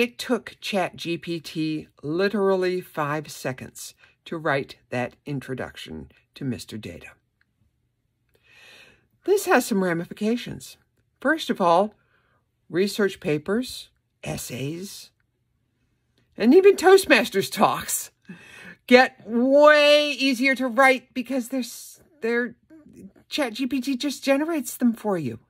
it took ChatGPT literally five seconds to write that introduction to Mr. Data. This has some ramifications. First of all, research papers, essays, and even Toastmasters talks get way easier to write because there's their ChatGPT just generates them for you.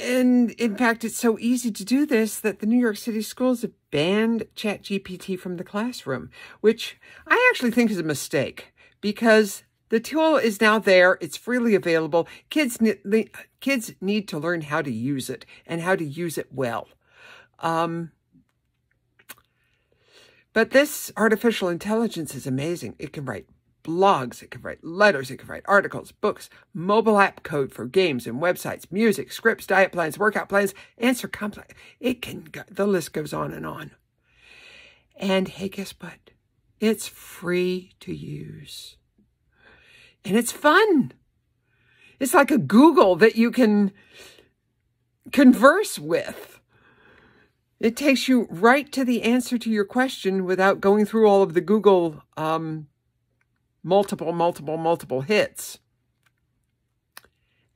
And in fact, it's so easy to do this that the New York City schools have banned ChatGPT from the classroom, which I actually think is a mistake because the tool is now there. It's freely available. Kids, the kids need to learn how to use it and how to use it well. Um, but this artificial intelligence is amazing. It can write blogs, it can write letters, it can write articles, books, mobile app code for games and websites, music, scripts, diet plans, workout plans, answer complex. It can, the list goes on and on. And hey, guess what? It's free to use. And it's fun. It's like a Google that you can converse with. It takes you right to the answer to your question without going through all of the Google um, multiple, multiple, multiple hits.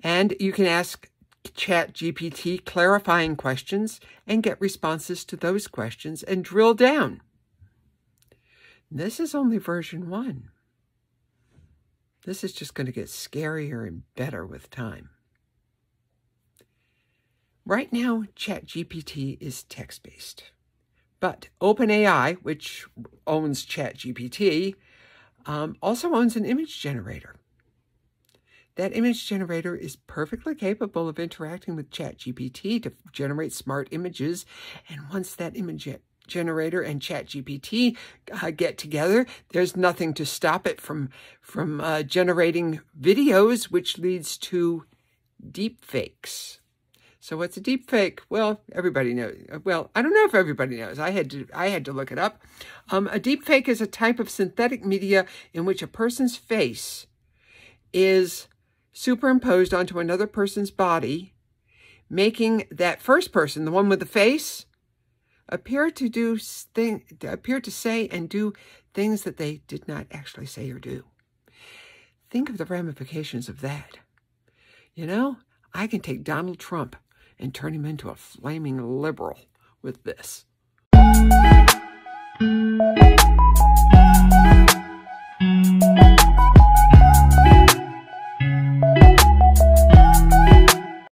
And you can ask ChatGPT clarifying questions and get responses to those questions and drill down. This is only version one. This is just going to get scarier and better with time. Right now, ChatGPT is text-based. But OpenAI, which owns ChatGPT, um, also owns an image generator. That image generator is perfectly capable of interacting with ChatGPT to generate smart images. And once that image generator and ChatGPT uh, get together, there's nothing to stop it from, from uh, generating videos, which leads to deep fakes. So what's a deep fake? Well, everybody knows. Well, I don't know if everybody knows. I had to I had to look it up. Um, a deep fake is a type of synthetic media in which a person's face is superimposed onto another person's body, making that first person, the one with the face, appear to do thing, appear to say and do things that they did not actually say or do. Think of the ramifications of that. You know, I can take Donald Trump and turn him into a flaming liberal with this.